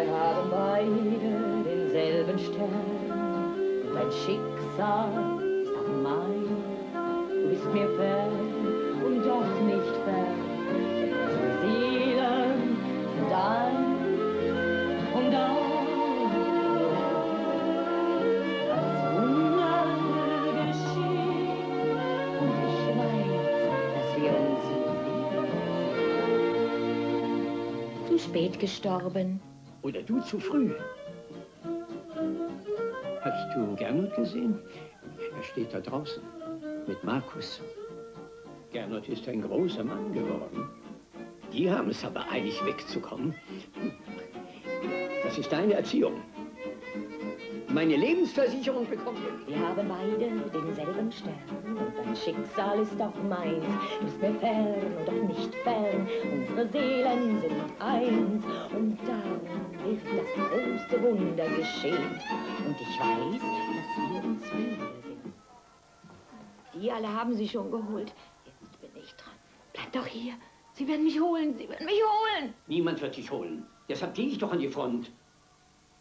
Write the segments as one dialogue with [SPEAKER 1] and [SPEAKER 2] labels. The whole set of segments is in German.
[SPEAKER 1] Wir haben beide denselben Stern. Dein Schicksal ist auch mein. Du bist mir fern und doch nicht fern. Unsere Seelen sind ein und ein. Das Wunder geschieht und ich weiß, dass wir uns lieben. Zu spät gestorben.
[SPEAKER 2] Oder du zu früh. Hast du Gernot gesehen? Er steht da draußen mit Markus. Gernot ist ein großer Mann geworden. Die haben es aber eilig wegzukommen. Das ist deine Erziehung. Meine Lebensversicherung bekommt ihr.
[SPEAKER 1] Wir haben beide denselben Stern und dein Schicksal ist auch meins. Du bist mir fern und doch nicht fern. Unsere Seelen sind eins und darum wird das größte Wunder geschehen. Und ich weiß, dass wir uns wiedersehen. Die alle haben sie schon geholt. Jetzt bin ich dran. Bleib doch hier. Sie werden mich holen. Sie werden mich holen.
[SPEAKER 2] Niemand wird dich holen. Deshalb gehe ich doch an die Front.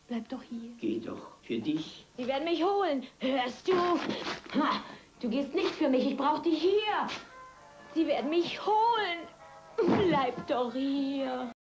[SPEAKER 1] Bleib doch hier.
[SPEAKER 2] Geh doch. Für dich.
[SPEAKER 1] Sie werden mich holen. Hörst du? Ha, du gehst nicht für mich. Ich brauche dich hier. Sie werden mich holen. Bleib doch hier.